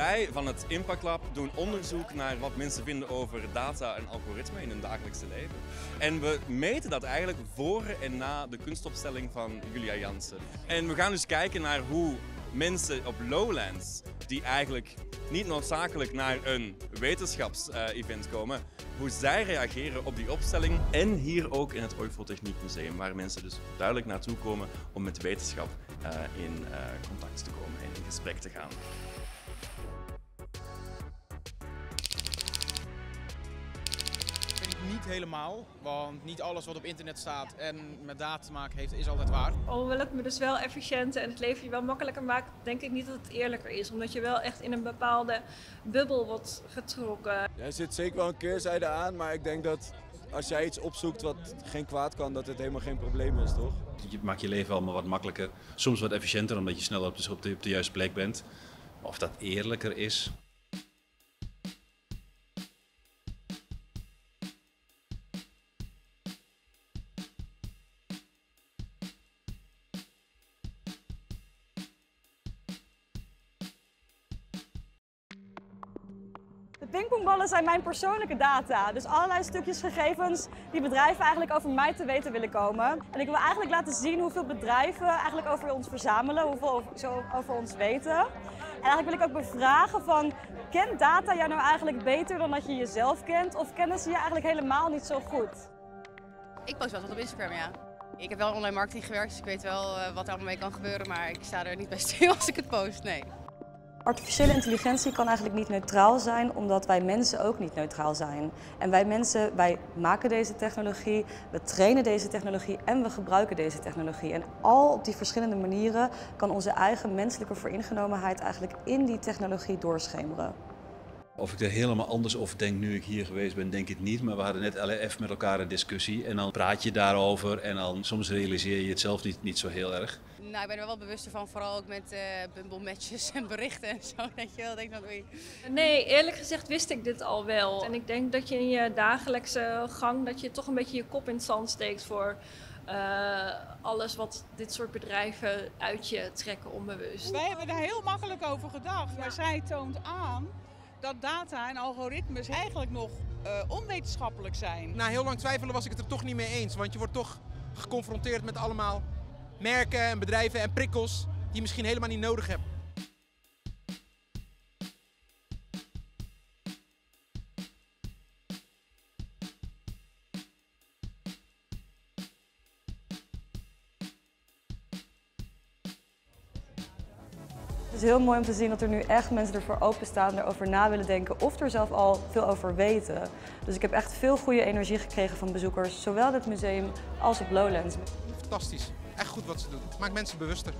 Wij van het Impact Lab doen onderzoek naar wat mensen vinden over data en algoritme in hun dagelijkse leven. En we meten dat eigenlijk voor en na de kunstopstelling van Julia Jansen. En we gaan dus kijken naar hoe mensen op Lowlands, die eigenlijk niet noodzakelijk naar een wetenschapsevent komen, hoe zij reageren op die opstelling. En hier ook in het Oifotechniek Museum, waar mensen dus duidelijk naartoe komen om met wetenschap uh, in uh, contact te komen en in gesprek te gaan. Helemaal, want niet alles wat op internet staat en met data te maken heeft is altijd waar. Alhoewel het me dus wel efficiënter en het leven je wel makkelijker maakt, denk ik niet dat het eerlijker is. Omdat je wel echt in een bepaalde bubbel wordt getrokken. Ja, er zit zeker wel een keerzijde aan, maar ik denk dat als jij iets opzoekt wat geen kwaad kan, dat het helemaal geen probleem is, toch? Je maakt je leven allemaal wat makkelijker, soms wat efficiënter omdat je sneller op de, op de, op de juiste plek bent. Of dat eerlijker is, De pingpongballen zijn mijn persoonlijke data. Dus allerlei stukjes gegevens die bedrijven eigenlijk over mij te weten willen komen. En ik wil eigenlijk laten zien hoeveel bedrijven eigenlijk over ons verzamelen, hoeveel ze over ons weten. En eigenlijk wil ik ook bevragen van, kent data jou nou eigenlijk beter dan dat je jezelf kent? Of kennen ze je eigenlijk helemaal niet zo goed? Ik post wel wat op Instagram, ja. Ik heb wel online marketing gewerkt, dus ik weet wel uh, wat er allemaal mee kan gebeuren. Maar ik sta er niet bij stil als ik het post, nee. Artificiële intelligentie kan eigenlijk niet neutraal zijn, omdat wij mensen ook niet neutraal zijn. En wij mensen, wij maken deze technologie, we trainen deze technologie en we gebruiken deze technologie. En al op die verschillende manieren kan onze eigen menselijke vooringenomenheid eigenlijk in die technologie doorschemeren. Of ik er helemaal anders over denk nu ik hier geweest ben, denk ik niet. Maar we hadden net LF met elkaar een discussie en dan praat je daarover en dan soms realiseer je het zelf niet, niet zo heel erg. Nou, ik ben er wel bewust van, vooral ook met uh, bumble matches en berichten en zo. Dat je wel denkt, oei. Nee, eerlijk gezegd wist ik dit al wel. En ik denk dat je in je dagelijkse gang, dat je toch een beetje je kop in het zand steekt voor uh, alles wat dit soort bedrijven uit je trekken onbewust. Wij hebben daar heel makkelijk over gedacht, maar zij toont aan dat data en algoritmes eigenlijk nog uh, onwetenschappelijk zijn. Na heel lang twijfelen was ik het er toch niet mee eens, want je wordt toch geconfronteerd met allemaal merken en bedrijven en prikkels die je misschien helemaal niet nodig hebt. Is heel mooi om te zien dat er nu echt mensen ervoor openstaan, erover na willen denken of er zelf al veel over weten. Dus ik heb echt veel goede energie gekregen van bezoekers, zowel het museum als op Lowlands. Fantastisch echt goed wat ze doen. Maakt mensen bewuster.